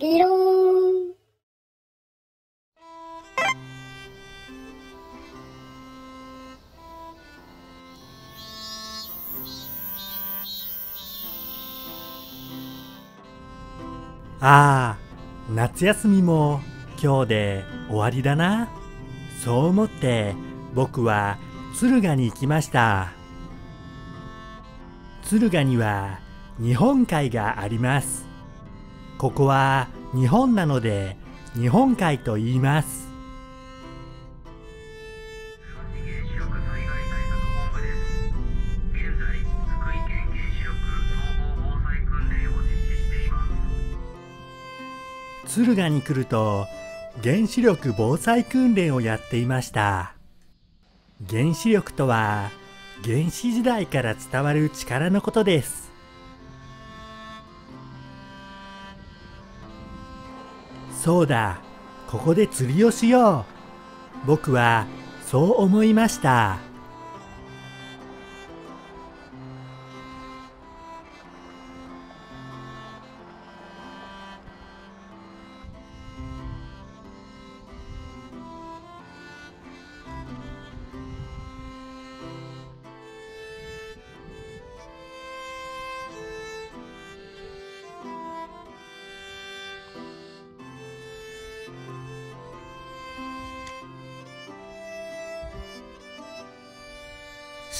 理論ああ、夏休みも今日で終わりだな。そう思って僕は敦賀に行きました。敦賀には日本海があります。ここは日本なので日本海と言います。敦賀に来ると原子力防災訓練をやっていました原子力とは原始時代から伝わる力のことですそうだ。ここで釣りをしよう。僕はそう思いました。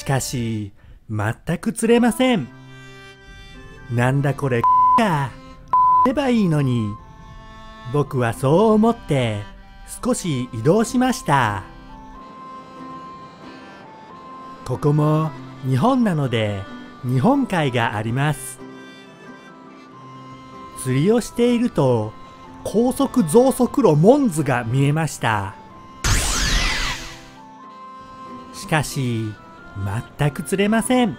しかし全く釣れません。なんだこれ か ればいいのに。僕はそう思って少し移動しました。ここも日本なので日本海があります。釣りをしていると高速増速路モンズが見えました。しかし全く釣れません。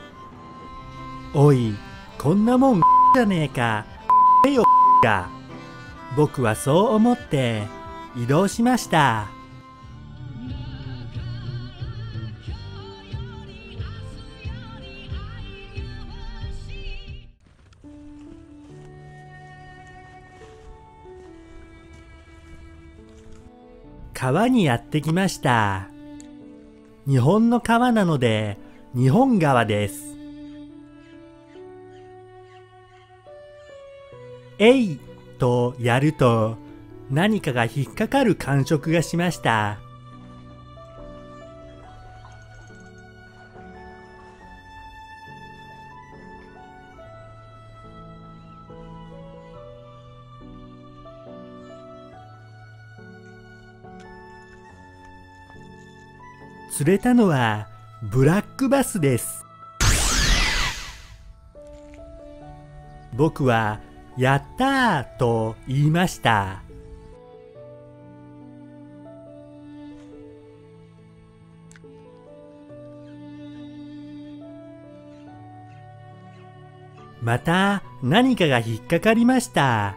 おいこんなもんじゃねえか。えよが。僕はそう思って移動しました。川にやってきました。日本の川なので日本川です。えいとやると何かが引っかかる感触がしました。釣れたのはブラックバスです僕は「やったー!」と言いましたまた何かが引っかかりました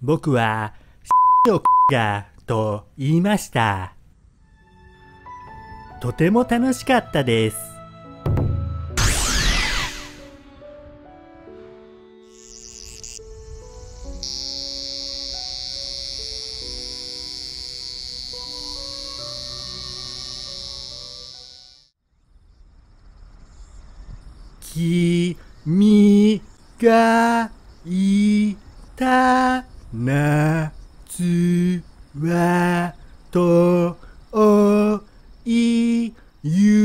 僕は「よが」と言いました。とても楽しかったです。君がいた。夏はとおい夕